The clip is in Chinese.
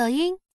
抖音。